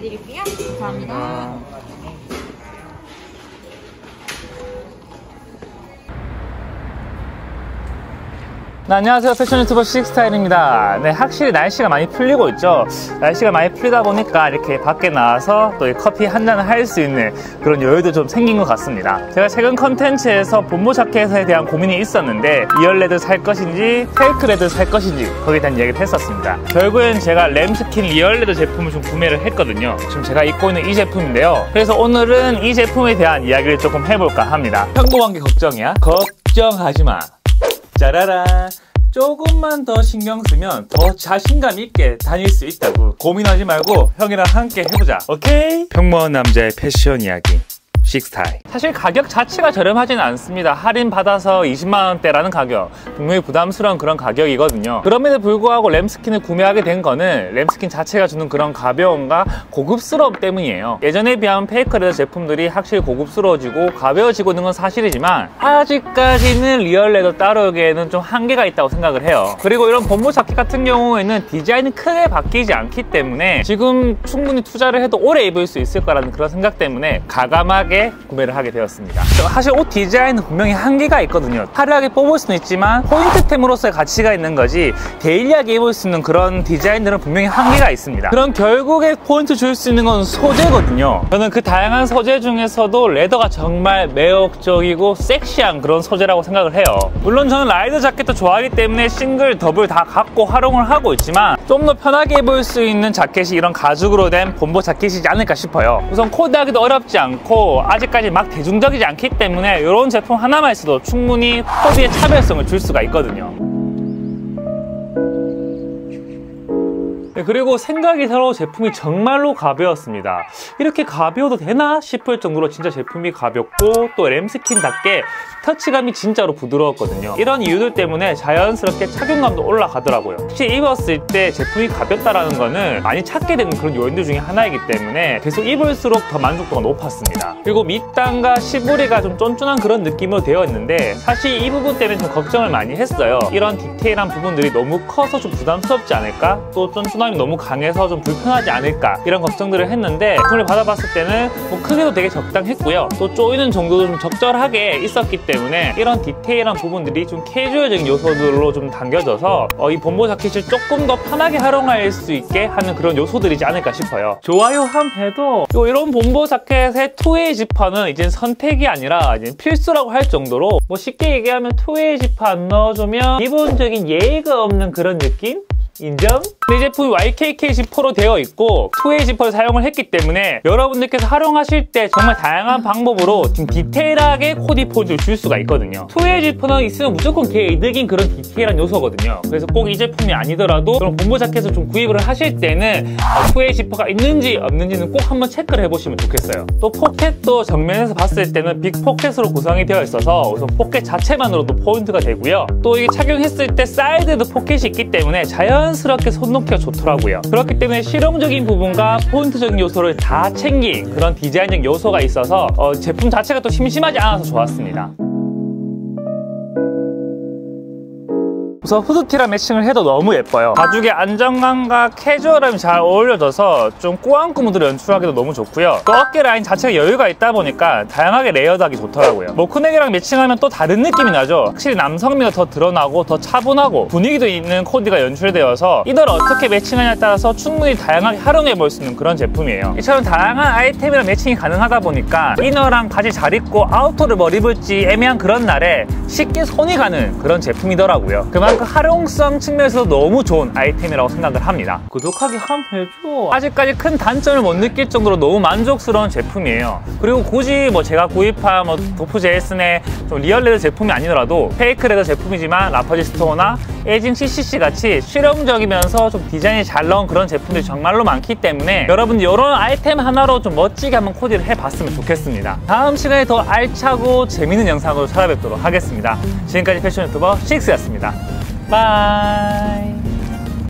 드릴게요. 감사합니다. 네, 안녕하세요. 패션 유튜버 식스타일입니다. 네, 확실히 날씨가 많이 풀리고 있죠. 날씨가 많이 풀리다 보니까 이렇게 밖에 나와서 또이 커피 한 잔을 할 수 있는 그런 여유도 좀 생긴 것 같습니다. 제가 최근 컨텐츠에서 본모 자켓에 대한 고민이 있었는데 real leather 살 것인지 fake leather 살 것인지 거기에 대한 이야기를 했었습니다. 결국엔 제가 lambskin real leather 제품을 좀 구매를 했거든요. 지금 제가 입고 있는 이 제품인데요. 그래서 오늘은 이 제품에 대한 이야기를 조금 해볼까 합니다. 평범한 게 걱정이야? 걱정하지 마. 짜라란 조금만 더 신경 쓰면 더 자신감 있게 다닐 수 있다고 고민하지 말고 형이랑 함께 해보자. 오케이? 평범한 남자의 패션 이야기 식스타일. 사실 가격 자체가 저렴하지는 않습니다. 할인 받아서 20만원대라는 가격. 분명히 부담스러운 그런 가격이거든요. 그럼에도 불구하고 lambskin을 구매하게 된 거는 lambskin 자체가 주는 그런 가벼움과 고급스러움 때문이에요. 예전에 비하면 fake leather 제품들이 확실히 고급스러워지고 가벼워지고 있는 건 사실이지만 아직까지는 real leather 따라오기에는 좀 한계가 있다고 생각을 해요. 그리고 이런 본모 자켓 같은 경우에는 디자인이 크게 바뀌지 않기 때문에 지금 충분히 투자를 해도 오래 입을 수 있을 거라는 그런 생각 때문에 과감하게 구매를 하게 되었습니다. 사실 옷 디자인은 분명히 한계가 있거든요. 화려하게 뽑을 수는 있지만 포인트템으로서의 가치가 있는 거지 daily하게 입을 수 있는 그런 디자인들은 분명히 한계가 있습니다. 그럼 결국에 포인트 줄 수 있는 건 소재거든요. 저는 그 다양한 소재 중에서도 leather가 정말 매혹적이고 섹시한 그런 소재라고 생각을 해요. 물론 저는 라이더 자켓도 좋아하기 때문에 싱글, 더블 다 갖고 활용을 하고 있지만 좀 더 편하게 입을 수 있는 자켓이 이런 가죽으로 된 bomber 자켓이지 않을까 싶어요. 우선 코디하기도 어렵지 않고 아직까지 막 대중적이지 않기 때문에 이런 제품 하나만 있어도 충분히 코디의 차별성을 줄 수가 있거든요. 네, 그리고 생각이 새로운 제품이 정말로 가벼웠습니다. 이렇게 가벼워도 되나 싶을 정도로 진짜 제품이 가볍고 또 램스킨답게 터치감이 진짜로 부드러웠거든요. 이런 이유들 때문에 자연스럽게 착용감도 올라가더라고요. 혹시 입었을 때 제품이 가볍다라는 거는 많이 찾게 되는 그런 요인들 중에 하나이기 때문에 계속 입을수록 더 만족도가 높았습니다. 그리고 밑단과 시부리가 좀 쫀쫀한 그런 느낌으로 되어 있는데 사실 이 부분 때문에 좀 걱정을 많이 했어요. 이런 디테일한 부분들이 너무 커서 좀 부담스럽지 않을까? 또 쫀쫀 함이 너무 강해서 좀 불편하지 않을까? 이런 걱정들을 했는데 제품을 받아봤을 때는 뭐 크기도 되게 적당했고요. 또 조이는 정도도 좀 적절하게 있었기 때문에 때문에 이런 디테일한 부분들이 좀 캐주얼적인 요소들로 좀 담겨져서 어, 이 bomber 자켓을 조금 더 편하게 활용할 수 있게 하는 그런 요소들이지 않을까 싶어요. 좋아요 함 해줘 이런 bomber 자켓의 two-way 지퍼는 이제 선택이 아니라 이제 필수라고 할 정도로 뭐 쉽게 얘기하면 two-way 지퍼 안 넣어주면 기본적인 예의가 없는 그런 느낌? 인정? 이 제품이 YKK 지퍼로 되어 있고 2way 지퍼를 사용을 했기 때문에 여러분들께서 활용하실 때 정말 다양한 방법으로 좀 디테일하게 코디 포즈를 줄 수가 있거든요. 2way 지퍼는 있으면 무조건 개 이득인 그런 디테일한 요소거든요. 그래서 꼭 이 제품이 아니더라도 그런 bomber 자켓을 좀 구입을 하실 때는 2way 지퍼가 있는지 없는지는 꼭 한번 체크를 해보시면 좋겠어요. 또 포켓도 정면에서 봤을 때는 big 포켓으로 구성이 되어 있어서 우선 포켓 자체만으로도 포인트가 되고요. 또 이게 착용했을 때 사이드에도 포켓이 있기 때문에 자연 자연스럽게 손 넣기가 좋더라고요. 그렇기 때문에 실용적인 부분과 포인트적인 요소를 다 챙긴 그런 디자인적 요소가 있어서 어, 제품 자체가 또 심심하지 않아서 좋았습니다. 우선 후드티랑 매칭을 해도 너무 예뻐요. 가죽의 안정감과 캐주얼함이 잘 어울려져서 좀 꾸안꾸 무드를 연출하기도 너무 좋고요. 또 어깨 라인 자체가 여유가 있다 보니까 다양하게 layered하기 좋더라고요. mock neck이랑 매칭하면 또 다른 느낌이 나죠? 확실히 남성미가 더 드러나고 더 차분하고 분위기도 있는 코디가 연출되어서 이걸 어떻게 매칭하냐에 따라서 충분히 다양하게 활용해 볼 수 있는 그런 제품이에요. 이처럼 다양한 아이템이랑 매칭이 가능하다 보니까 inner랑 같이 잘 입고 outer를 뭘 입을지 애매한 그런 날에 쉽게 손이 가는 그런 제품이더라고요. 그만 그 활용성 측면에서 너무 좋은 아이템이라고 생각을 합니다. 구독하기 함 해줘 아직까지 큰 단점을 못 느낄 정도로 너무 만족스러운 제품이에요. 그리고 굳이 뭐 제가 구입한 뭐 도프 제이슨의 좀 real leather 제품이 아니더라도 fake leather 제품이지만 라퍼지 스토어나 에진 CCC 같이 실용적이면서 좀 디자인이 잘 나온 그런 제품들이 정말로 많기 때문에 여러분 이런 아이템 하나로 좀 멋지게 한번 코디를 해봤으면 좋겠습니다. 다음 시간에 더 알차고 재밌는 영상으로 찾아뵙도록 하겠습니다. 지금까지 패션 유튜버 식스였습니다 Bye.